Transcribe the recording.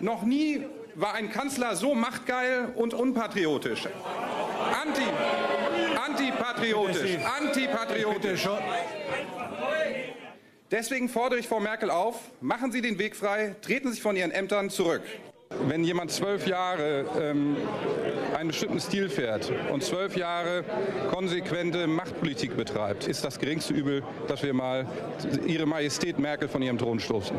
Noch nie war ein Kanzler so machtgeil und unpatriotisch. Anti, antipatriotisch, antipatriotisch. Deswegen fordere ich Frau Merkel auf, machen Sie den Weg frei, treten Sie von Ihren Ämtern zurück. Wenn jemand zwölf Jahre ähm, einen bestimmten Stil fährt und zwölf Jahre konsequente Machtpolitik betreibt, ist das geringste Übel, dass wir mal Ihre Majestät Merkel von ihrem Thron stoßen.